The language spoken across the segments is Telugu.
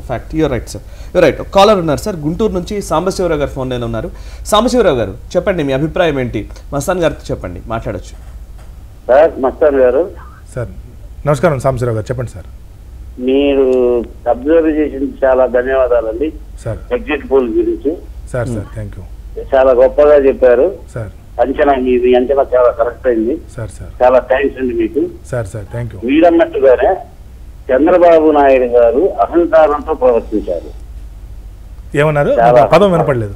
Fact you're right sir you're right caller ఉన్నారు సార్ గుంటూరు నుంచి సాంబశివరావు గారు ఫోన్ లైన్లో ఉన్నారు. సాంబశివరావు గారు చెప్పండి మీ అభిప్రాయం ఏంటి? మస్తాన్ గారితో చెప్పండి మాట్లాడొచ్చు. సార్ మస్తాన్ గారు. సార్ నమస్కారం సాంబశివరావు గారు. చెప్పండి సార్. మీరు అబ్జర్వ్ చేసిన చాలా ధన్యవాదాలండి. సార్. ఎగ్జిట్ పోల్ గురించి. సార్ సార్ థ్యాంక్ యూ చాలా గొప్పగా చెప్పారు. సార్. అంచనా మీది అంచనా చాలా కరెక్ట్ అయింది. Sir sir. చాలా థ్యాంక్స్ అండి మీకు. సార్ సార్ థ్యాంక్ యూ మీరన్నట్టుగానే చంద్రబాబు నాయుడు గారు అహంకారంతో ప్రవర్తించారు. ఏమన్నారు? పదం వినపడలేదు.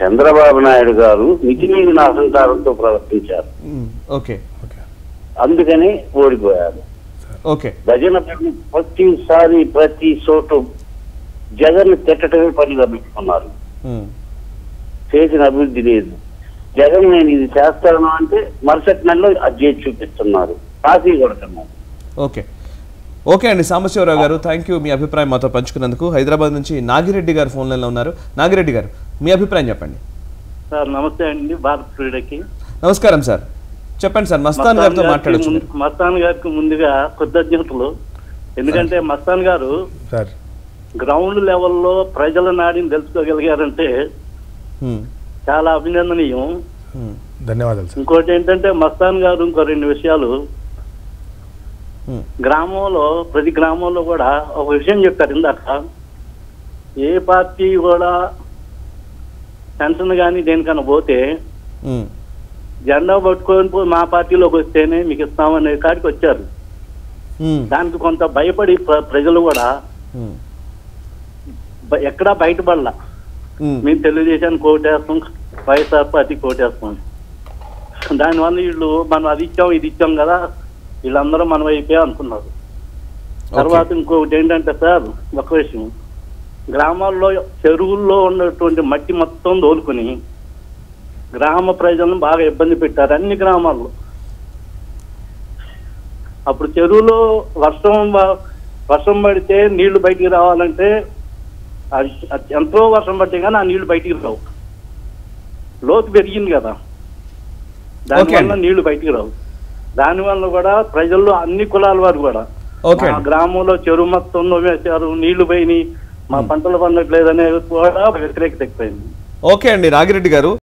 చంద్రబాబు నాయుడు గారు మితిమీరిన అహంకారంతో ప్రవర్తించారు. మ్మ్. ఓకే. ఓకే. అందుకని ఓడిపోయారు. ఓకే. భజన పని ప్రతిసారి ప్రతి చోటు జగన్ తిట్టడమే పనిగా పెట్టుకున్నారు. చేసిన అభివృద్ధి లేదు. జగన్ నేను ఇది చేస్తాను అంటే మరుసటి నెలలో అది చేసి చూపిస్తున్నారు. కాఫీ కొడుతున్నారు. ఓకే. ఓకే అండి సాంబశివరావు గారు థ్యాంక్ యూ మీ అభిప్రాయం మాతో పంచుకున్నందుకు. హైదరాబాద్ నుంచి నాగిరెడ్డి గారు ఫోన్ లైన్లో ఉన్నారు. నాగిరెడ్డి గారు మీ అభిప్రాయం చెప్పండి. సార్ నమస్తే అండి భారత్ క్రీడకి. నమస్కారం సార్. చెప్పండి సార్ మస్తాన్ గారితో మాట్లాడొచ్చు మస్తాన్ గారికి ముందుగా కృతజ్ఞతలు. ఎందుకంటే మస్తాన్ గారు సార్. గ్రౌండ్ లెవెల్లో ప్రజల నాడిని తెలుసుకోగలిగారంటే. చాలా అభినందనీయం. ధన్యవాదాలు సార్. ఇంకోటి ఏంటంటే మస్తాన్ గారు ఇంకో రెండు విషయాలు. గ్రామంలో ప్రతి గ్రామంలో కూడా ఒక విషయం చెప్పారు ఇందాక ఏ పార్టీ కూడా పెన్షన్ కానీ దేనికన్నా పోతే. జెండా పట్టుకొని పోయి మా పార్టీలోకి వస్తేనే మీకు ఇస్తామనే కాడికి వచ్చారు. దానికి కొంత భయపడి ప్ర- ప్రజలు కూడా ఎక్కడా బయటపడలా మ్మ్. తెలుగుదేశానికి కోటేస్తాం వైఎస్ఆర్ పార్టీకి కోటేస్తాం దానివల్ల వీళ్ళు మనం అది ఇచ్చాం ఇది ఇచ్చాం కదా వీళ్ళందరూ మన వైపే అనుకున్నారు. తర్వాత ఇంకొకటి ఏంటంటే సార్ ఒక విషయం. గ్రామాల్లో చెరువుల్లో ఉన్నటువంటి మట్టి మొత్తం దోలుకొని గ్రామ ప్రజలను బాగా ఇబ్బంది పెట్టారు అన్ని గ్రామాల్లో. అప్పుడు చెరువులో వర్షం వర్షం పడితే నీళ్ళు బయటికి రావాలంటే అది ఎంతో వర్షం పడితే కానీ ఆ నీళ్ళు బయటికి రావు. లోతు పెరిగింది కదా. దానివల్ల. నీళ్ళు బయటికి రావు. దానివల్ల కూడా ప్రజల్లో అన్ని కులాల వారు కూడా. మా. గ్రామంలో చెరువు మొత్తం వేశారు నీళ్ళు పోయినాయి మా పంటలు పండట్లేదనే కూడా వ్యతిరేకత ఎక్కువైంది. ఓకే అండి రాగిరెడ్డి గారు.